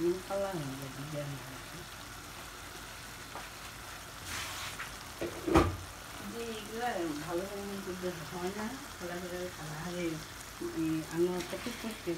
limpa la lâmina de diamante ভালো হয় না খেলাধুলা খেলা আমি একটা করতে